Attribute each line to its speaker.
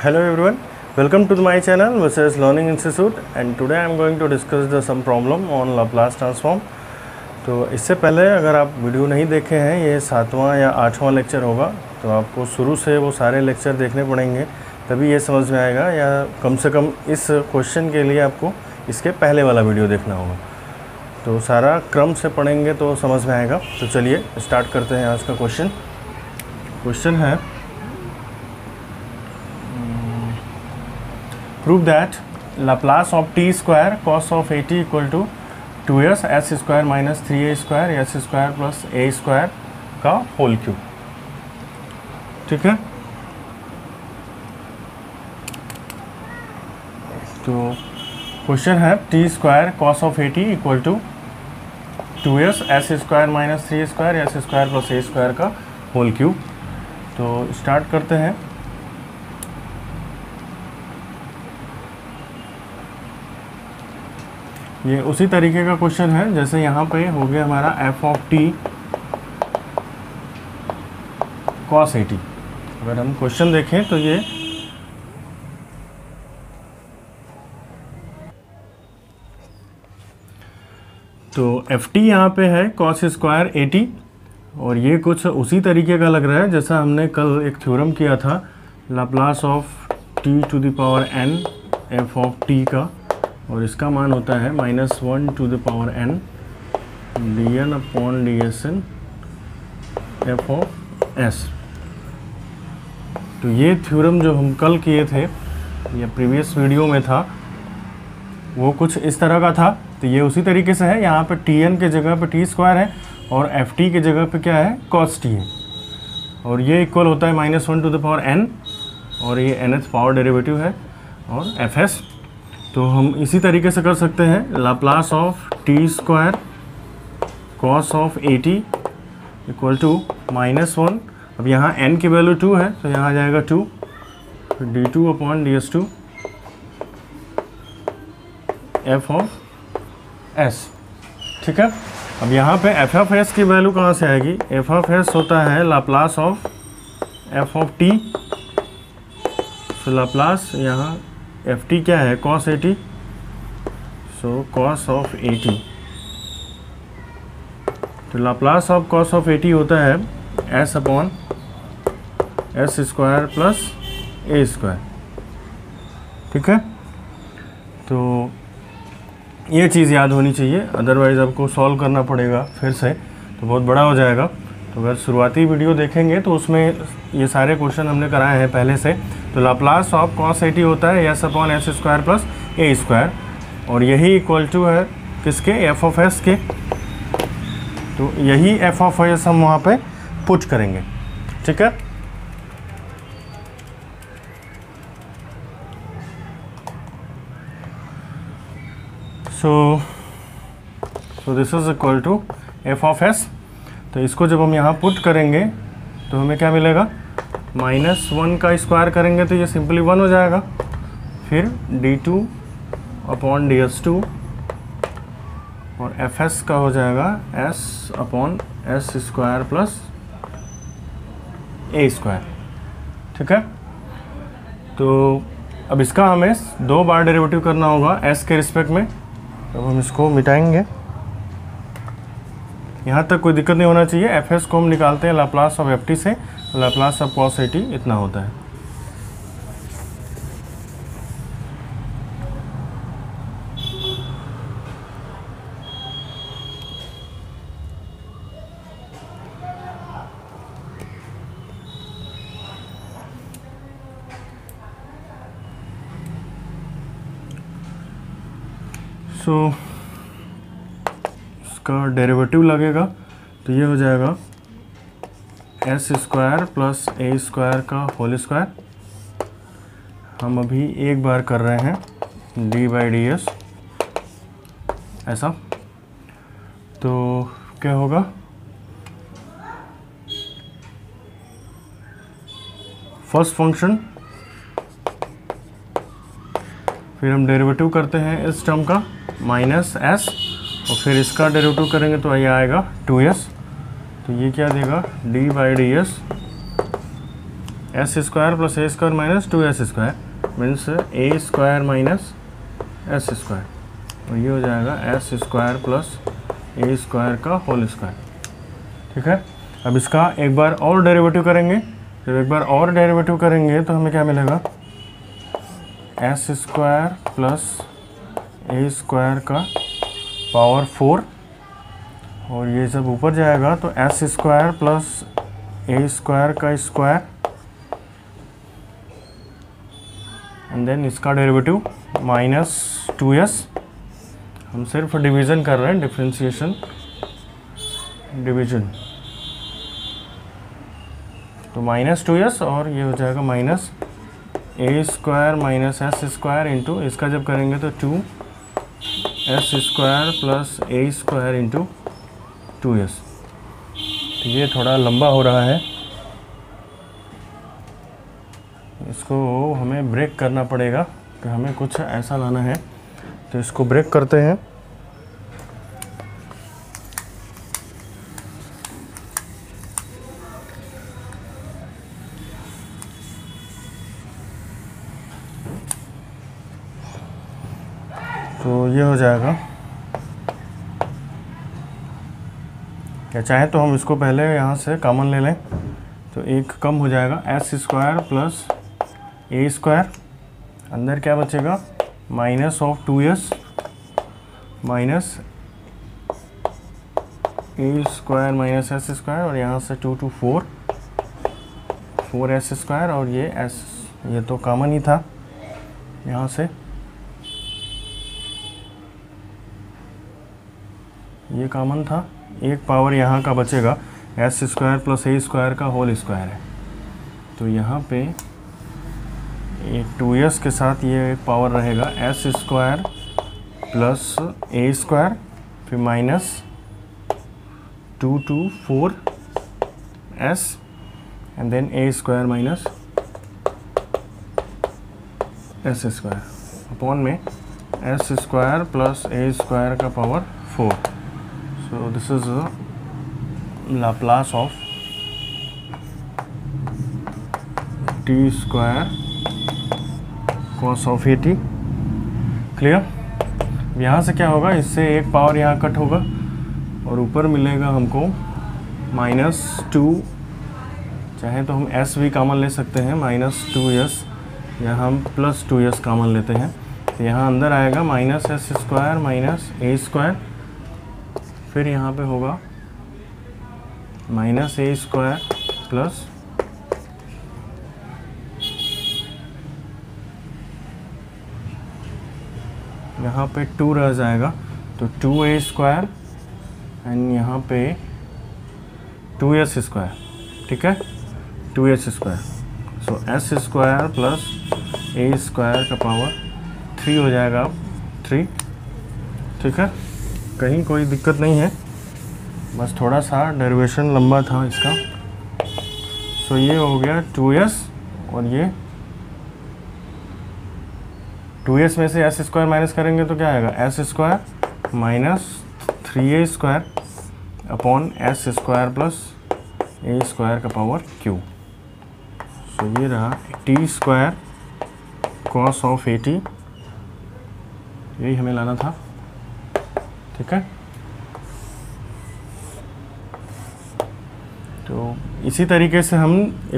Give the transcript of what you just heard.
Speaker 1: Hello everyone, welcome to my channel Versus Learning Institute. And today I am going to discuss the some problem on Laplace transform. तो इससे पहले अगर आप video नहीं देखे हैं ये सातवां या आठवां लेक्चर होगा तो आपको शुरू से वो सारे लेक्चर देखने पड़ेंगे तभी ये समझ में आएगा या कम से कम इस क्वेश्चन के लिए आपको इसके पहले वाला वीडियो देखना होगा। तो सारा क्रम से पढ़ेंगे तो समझ में आएगा। तो चलिए स्टार्ट करते हैं आज का क्वेश्चन क्वेश्चन है prove that Laplace of t square cos of 80 equal to 2s s square minus 3a square, s square plus a square का होल क्यूब ठीक है? तो क्वेश्चन है, t square cos of 80 equal to two s s square minus three square s square plus a square का whole cube तो start करते हैं। ये उसी तरीके का क्वेश्चन है, जैसे यहाँ पे हो गया हमारा f of t cos a t अगर हम क्वेश्चन देखें तो ये तो एफ़ टी यहाँ पे है कॉस स्क्वायर एटी और ये कुछ उसी तरीके का लग रहा है, जैसा हमने कल एक थ्योरम किया था Laplace of t to the power n f of t का। और इसका मान होता है minus one to the power n d n upon d s n f of s तो ये थ्योरम जो हम कल किए थे, या प्रीवियस वीडियो में था, वो कुछ इस तरह का था। तो ये उसी तरीके से है। यहाँ पे टी एन के जगह पे टी स्क्वायर है और एफ़ टी के जगह पे क्या है? कॉस टी है। और ये इक्वल होता है minus one to the power n और ये एन एथ पावर डेरिवेटिव है और एफ़ एस तो हम इसी तरीके से कर सकते हैं। Laplace of t square cos of a t equal to minus one अब यहाँ एन की वैल्यू टू है तो यहाँ आ जाएगा two d two upon d s two f of s ठीक है? अब यहाँ पे एफ़ ऑफ़ एस की वैल्यू कहाँ से आएगी? एफ़ ऑफ़ एस होता है Laplace of f of t तो लाप्लास यहाँ एफ़ टी क्या है? Cos a t so cos of a t तो Laplace of cos of a t होता है s upon s square plus a square ठीक है? तो ये चीज़ याद होनी चाहिए अदरवाइज़ आपको सॉल्व करना पड़ेगा फिर से तो बहुत बड़ा हो जाएगा। तो अगर शुरुआती वीडियो देखेंगे तो उसमें ये सारे क्वेश्चन हमने कराए हैं पहले से। तो लाप्लास ऑफ़ कॉस एटी होता है s upon s square plus a square और यही इक्वल टू है किसके? एफ़ ऑफ़ एस के। तो यही एफ़ ऑफ़ एस हम वहाँ पे पुट करेंगे। ठीक है? So so this is equal to f of s तो इसको जब हम यहाँ पुट करेंगे तो हमें क्या मिलेगा? माइनस वन का स्क्वायर करेंगे तो ये सिंपली वन हो जाएगा। फिर d two upon d s two और एफ़ एस का हो जाएगा s upon s square plus a square ठीक है? तो अब इसका हमें दो बार डेरिवेटिव करना होगा एस के रिस्पेक्ट में। अब हम इसको मिटाएँगे। यहाँ तक कोई दिक्कत नहीं होना चाहिए। एफ़ एस को हम निकालते हैं लाप्लास ऑफ़ एफ़ टी से। Laplace of cos a t इतना होता है। So, इसका डेरिवेटिव लगेगा तो ये हो जाएगा s square plus a square का होल स्क्वायर हम अभी एक बार कर रहे हैं डी बाई डी एस ऐसा। तो क्या होगा? फ़र्स्ट फ़ंक्शन फिर हम डेरिवेटिव करते हैं इस टर्म का माइनस एस और फिर इसका डेरिवेटिव करेंगे तो ये आएगा टू एस। तो ये क्या देगा? D by d s. S square plus a square minus two s square. Means a square minus s square. और ये हो जाएगा s square plus a square का होल स्क्वायर। ठीक है? अब इसका एक बार और डेरिवेटिव करेंगे। जब एक बार और डेरिवेटिव करेंगे तो हमें क्या मिलेगा? S square plus a square का पावर फोर। और ये जब ऊपर जाएगा तो s square plus a square का स्क्वायर एंड देन इसका डेरिवेटिव माइनस टू एस हम सिर्फ़ डिवीज़न कर रहे हैं डिफ्रेंशिएशन डिवीज़न तो माइनस टू एस और ये हो जाएगा minus a square minus s square into इसका जब करेंगे तो two s square plus a square into two s. तो ये थोड़ा लंबा हो रहा है। इसको हमें ब्रेक करना पड़ेगा कि हमें कुछ ऐसा लाना है। तो इसको ब्रेक करते हैं। तो ये हो जाएगा। क्या चाहे तो हम इसको पहले यहाँ से कॉमन ले लें। तो एक कम हो जाएगा। S square plus a square अंदर क्या बचेगा? Minus of two s minus a square minus s square और यहाँ से two two four four s square और ये एस ये तो कॉमन ही था। यहाँ से ये कॉमन था। एक पावर यहाँ का बचेगा। S square plus a square का होल स्क्वायर है। तो यहाँ पे टू एस के साथ ये एक पावर रहेगा। S square plus a square फिर minus two two four s and then a square minus s square upon में s square plus a square का power four so, this is a Laplace of t square cos of a t. Clear यहाँ से क्या होगा? इससे एक power यहाँ cut होगा और ऊपर मिलेगा हमको माइनस टू चाहे तो हम एस भी कामन ले सकते हैं माइनस टू एस या हम प्लस टू एस कामन लेते हैं। तो यहाँ अंदर आएगा minus s square minus a square फिर यहाँ पे होगा माइनस ए स्क्वायर प्लस यहाँ पे टू रह जाएगा तो टू ए स्क्वायर एंड यहाँ पे टू एस स्क्वायर ठीक है? Two s square so s square plus a square का पावर थ्री हो जाएगा अब थ्री ठीक है? कहीं कोई दिक्कत नहीं है। बस थोड़ा सा डेरिवेशन लंबा था इसका। सो ये हो गया टू एस और ये टू एस में से एस स्क्वायर माइनस करेंगे तो क्या आएगा? S square minus three a square upon s square plus a square का पावर क्यू सो ये रहा t square cos of a t यही हमें लाना था। ठीक है? तो इसी तरीके से हम एक